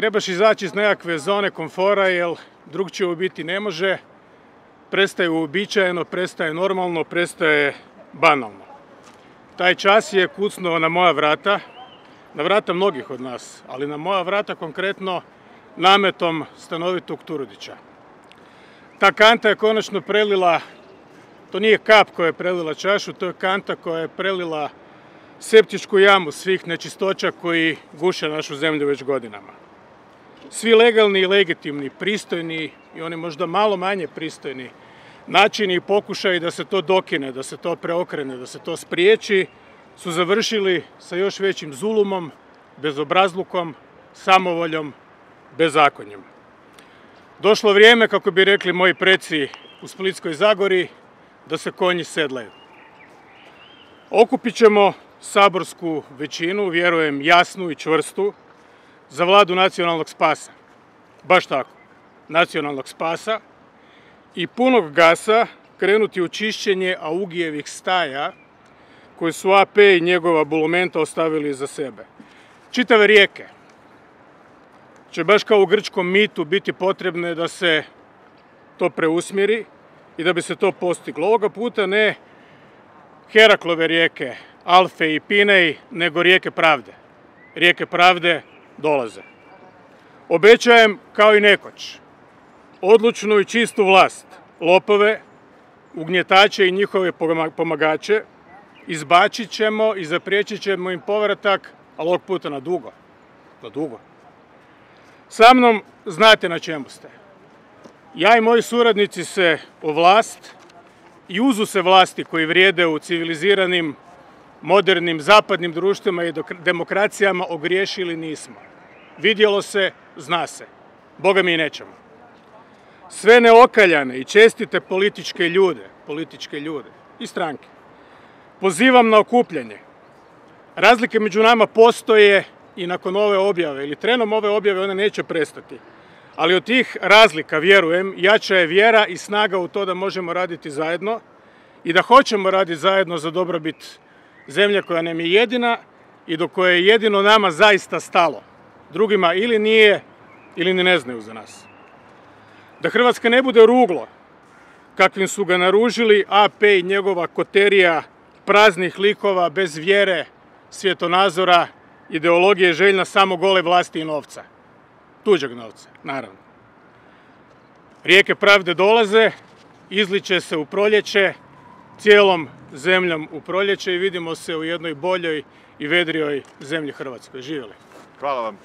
Trebaš izaći iz nekakve zone komfora jer drugčije u biti ne može. Prestaje uobičajeno, prestaje normalno, prestaje banalno. Taj čas je kucnuo na moja vrata, na vrata mnogih od nas, ali na moja vrata konkretno nametom stanovitog Turudića. Ta kanta je konačno prelila, to nije kap koja je prelila čašu, to je kanta koja je prelila septičku jamu svih nečistoća koji guše našu zemlju već godinama svi legalni i legitimni, pristojni i oni možda malo manje pristojni načini i pokušaji da se to dokine, da se to preokrene, da se to spriječi, su završili sa još većim zulumom, bezobrazlukom, samovoljom, bezakonjem. Došlo vrijeme, kako bi rekli moji preci u Splitskoj Zagori, da se konji sedlaju. Okupit ćemo saborsku većinu, vjerujem jasnu i čvrstu, za vladu nacionalnog spasa. Baš tako, nacionalnog spasa i punog gasa krenuti u čišćenje Augijevih staja koje su AP i njegova bulumenta ostavili za sebe. Čitave rijeke će baš kao u grčkom mitu biti potrebne da se to preusmjeri i da bi se to postiglo. Ovoga puta ne Heraklove rijeke, Alfe i Pinej, nego rijeke pravde. Rijeke pravde dolaze. Obećajem, kao i nekoć, odlučnu i čistu vlast, lopove, ugnjetače i njihove pomagače, izbačit ćemo i zapriječit ćemo im povratak, ali ovog puta na dugo. Na dugo. Sa mnom znate na čemu ste. Ja i moji suradnici se o vlast i uzu se vlasti koji vrijede u civiliziranim modernim zapadnim društvima i demokracijama ogriješili nismo. Vidjelo se, zna se. Boga mi i nećemo. Sve neokaljane i čestite političke ljude, političke ljude i stranke, pozivam na okupljanje. Razlike među nama postoje i nakon ove objave, ili trenom ove objave one neće prestati. Ali od tih razlika, vjerujem, jača je vjera i snaga u to da možemo raditi zajedno i da hoćemo raditi zajedno za dobrobit zemlje koja nam je jedina i do koje je jedino nama zaista stalo. Drugima ili nije, ili ni ne znaju za nas. Da Hrvatska ne bude ruglo, kakvim su ga naružili AP i njegova koterija praznih likova bez vjere, svjetonazora, ideologije željna samo gole vlasti i novca. Tuđeg novca, naravno. Rijeke pravde dolaze, izliče se u proljeće, cijelom zemljom u proljeće i vidimo se u jednoj boljoj i vedrijoj zemlji Hrvatskoj. Živjeli. Hvala vam.